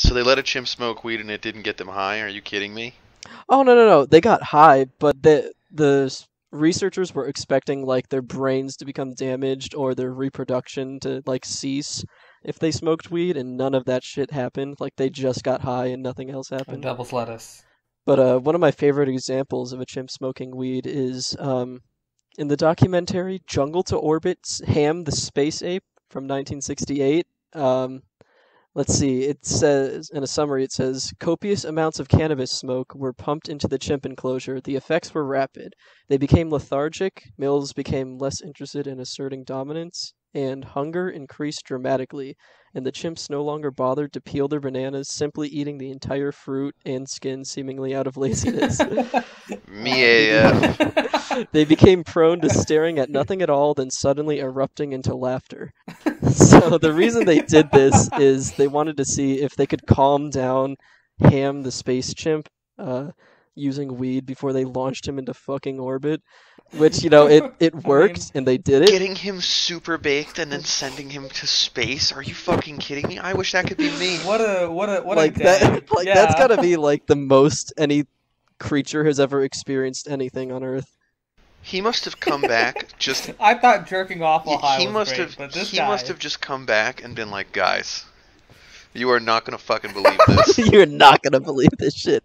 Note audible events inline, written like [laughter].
So they let a chimp smoke weed and it didn't get them high? Are you kidding me? Oh no no no! They got high, but the the researchers were expecting like their brains to become damaged or their reproduction to like cease if they smoked weed, and none of that shit happened. Like they just got high and nothing else happened. Devil's lettuce. But uh, one of my favorite examples of a chimp smoking weed is um, in the documentary Jungle to Orbit's Ham the Space Ape from 1968. Um, let's see, it says in a summary it says copious amounts of cannabis smoke were pumped into the chimp enclosure. The effects were rapid. They became lethargic, males became less interested in asserting dominance, and hunger increased dramatically and the chimps no longer bothered to peel their bananas, simply eating the entire fruit and skin seemingly out of laziness. [laughs] Me AF. [laughs] they became prone to staring at nothing at all, then suddenly erupting into laughter. [laughs] so the reason they did this is they wanted to see if they could calm down Ham the space chimp uh, using weed before they launched him into fucking orbit. Which, you know, it, it [laughs] worked and they did it. Getting him super baked and then sending him to space? Are you fucking kidding me? I wish that could be me. What a what a what like a day. that [laughs] like yeah. that's gotta be like the most any creature has ever experienced anything on earth He must have come back [laughs] just. I thought jerking off while high He was must great, have. but this He guy, must have just come back and been like, guys, you are not gonna fucking believe this. you're not gonna believe this shit